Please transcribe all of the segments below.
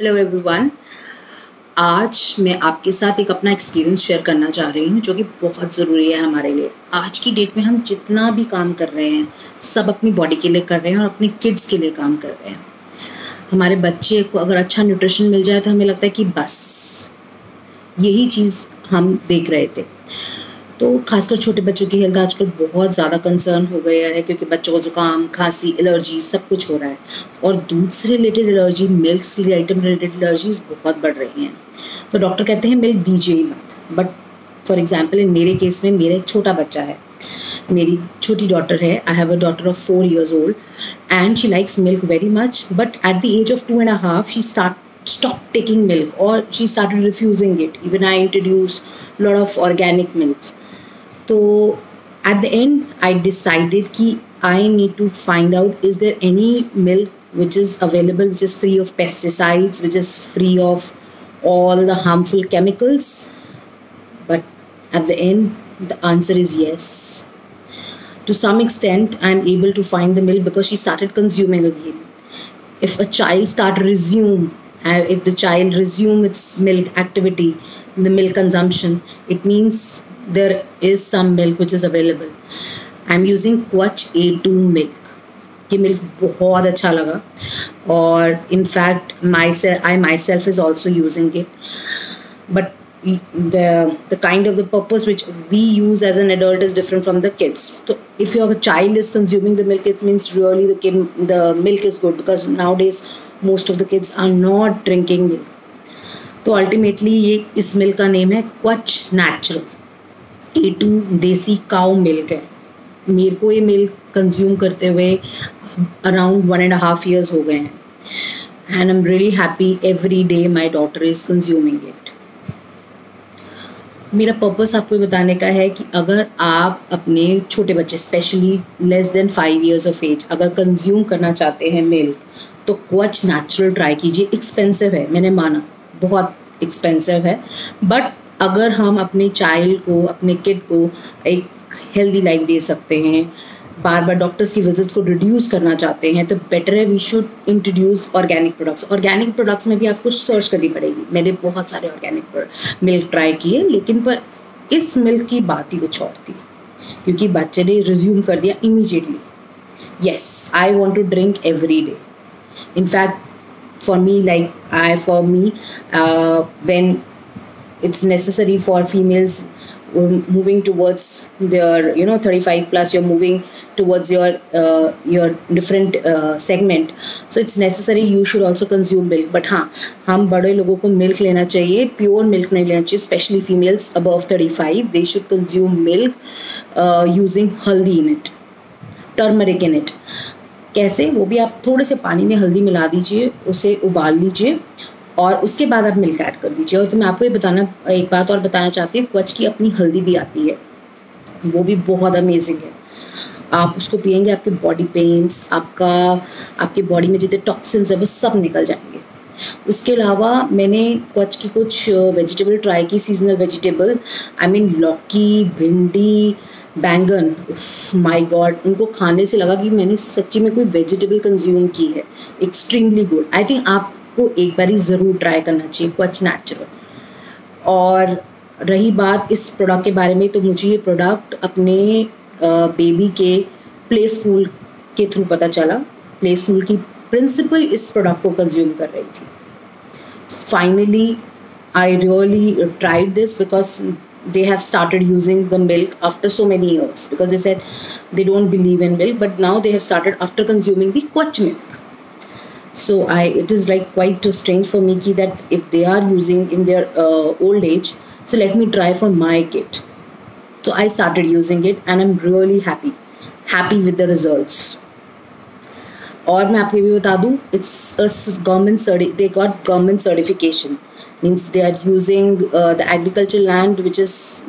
Hello everyone आज मैं आपके साथ एक अपना एक्सपीरियंस शेयर करना चाह रही हूँ, जो कि बहुत ज़रूरी है हमारे लिए। आज की डेट में हम जितना भी काम कर रहे हैं, सब अपनी बॉडी के लिए कर रहे हैं और अपने किड्स के लिए काम कर रहे हैं। हमारे बच्चे को अगर अच्छा न्यूट्रिशन मिल जाए तो हमें लगता है कि बस, यही चीज़ हम देख रहे थे। तो खासकर छोटे बच्चों की हेल्थ आजकल बहुत ज़्यादा कंसर्न हो गया है, क्योंकि बच्चों को जुकाम, खांसी एलर्जी सब कुछ हो रहा है। और दूध से रिलेटेड एलर्जी मिल्क से आइटम रिलेटेड एलर्जीज बहुत बढ़ रही हैं। तो डॉक्टर कहते हैं मिल्क दीजिए ही मत। बट फॉर एग्ज़ाम्पल इन मेरे केस में मेरा एक छोटा बच्चा है। मेरी छोटी डॉटर है I have a daughter of four years old and she likes milk very much but at the age of two and half she start stop taking milk, or she started refusing it. Even i introduced lot of organic milks. So at the end i decided ki i need to find out is there any milk which is available which is free of pesticides which is free of all the harmful chemicals? But at the end the answer is yes. To some extent i am able to find the milk because she started consuming again. If a child start resume uh, if the child resume its milk activity the milk consumption it means there is some milk which is available. I'm using Quach A2 milk. ये milk बहुत अच्छा लगा। और in fact my से I myself is also using it but the the kind of the purpose which we use as an adult is different from the kids तो if you child is consuming the milk it means really the kid the milk is good because nowadays most of the kids are not drinking milk तो ultimately ये इस milk का name है Quach natural A two desi cow milk है। मेरे को ये milk consume करते हुए around one and half years हो गए हैं। And I am really happy every day my daughter is consuming it मेरा पर्पस आपको बताने का है कि अगर आप अपने छोटे बच्चे specially less than five years of age अगर कंज्यूम करना चाहते हैं मिल्क तो क्वच नेचुरल ट्राई कीजिए। एक्सपेंसिव है, मैंने माना। बहुत एक्सपेंसिव है। बट अगर हम अपने चाइल्ड को, अपने किड को एक हेल्दी लाइफ दे सकते हैं बार बार डॉक्टर्स की विजिट्स को रिड्यूस करना चाहते हैं तो बेटर है we should introduce organic products organic products में भी आपको सर्च करनी पड़ेगी। मैंने बहुत सारे ऑर्गेनिक मिल्क ट्राई किए, लेकिन पर इस मिल्क की बात ही कुछ और थी, क्योंकि बच्चे ने रिज्यूम कर दिया immediately yes I want to drink every day in fact for me like I for me when it's necessary for females moving towards their you know 35 plus you're moving towards your uh, your different uh, segment so it's necessary you should also consume milk but हाँ हम बड़े लोगों को milk लेना चाहिए pure milk नहीं लेना चाहिए specially females above 35 they should consume milk uh, using हल्दी in it turmeric in it कैसे वो भी आप थोड़े से पानी में हल्दी मिला दीजिए उसे उबाल लीजिए और उसके बाद आप मिल्क ऐड कर दीजिए। और तो मैं आपको ये बताना, एक बात और बताना चाहती हूँ, क्वच की अपनी हल्दी भी आती है। वो भी बहुत अमेजिंग है। आप उसको पियेंगे, आपके बॉडी पेन्स आपका, आपके बॉडी में जितने टॉक्सिन्स है, वो सब निकल जाएँगे। उसके अलावा मैंने क्वच की कुछ वेजिटेबल ट्राई की सीजनल वेजिटेबल आई मीन लौकी, भिंडी, बैंगन माय गॉड उनको खाने से लगा कि मैंने सच्ची में कोई वेजिटेबल कंज्यूम की है। एक्सट्रीमली गुड आई थिंक आप आपको एक बार ही ज़रूर ट्राई करना चाहिए क्वच नेचुरल और रही बात इस प्रोडक्ट के बारे में तो मुझे ये प्रोडक्ट अपने बेबी के प्ले स्कूल के थ्रू पता चला। प्ले स्कूल की प्रिंसिपल इस प्रोडक्ट को कंज्यूम कर रही थी। Finally I really tried this because they have started using the milk after so many years because they set they don't believe in milk but now they have started after consuming the Quach milk so i it is like quite strange for me that if they are using in their uh, old age so let me try for my kid so i started using it and i'm really happy happy with the results और मैं आपको ये भी बता दूँ it's a government they got government certification means they are using uh, the agricultural land which is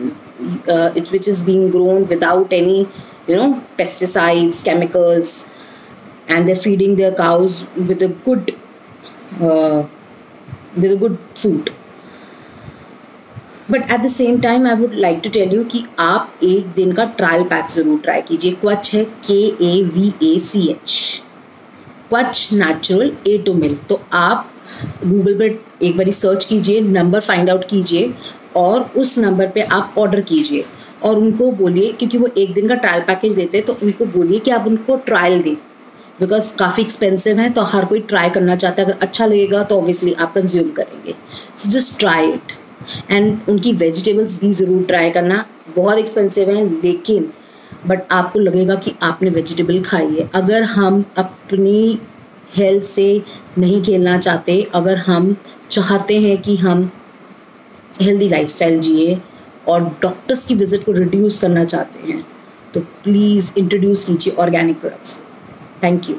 uh, which is being grown without any you know pesticides chemicals and they're feeding their cows with a good uh, with a good food. But at the same time I would like to tell you कि आप एक दिन का trial pack ज़रूर try कीजिए। क्वच है K A V A C H Quach natural A two मिल तो आप गूगल पर एक बारी सर्च कीजिए नंबर फाइंड आउट कीजिए और उस नंबर पे आप ऑर्डर कीजिए। और उनको बोलिए क्योंकि वो एक दिन का ट्रायल पैकेज देते हैं तो उनको बोलिए कि आप उनको ट्रायल दें। बिकॉज़ काफ़ी एक्सपेंसिव है तो हर कोई ट्राई करना चाहता है। अगर अच्छा लगेगा तो ऑब्वियसली आप कंज्यूम करेंगे। So just try it and उनकी वेजिटेबल्स भी ज़रूर ट्राई करना। बहुत एक्सपेंसिव हैं, लेकिन बट आपको लगेगा कि आपने वेजिटेबल खाई है। अगर हम अपनी हेल्थ से नहीं खेलना चाहते, अगर हम चाहते हैं कि हम हेल्दी लाइफस्टाइल जिए और डॉक्टर्स की विज़िट को रिड्यूस करना चाहते हैं तो प्लीज़ इंट्रोड्यूस कीजिए ऑर्गेनिक प्रोडक्ट्स थैंक यू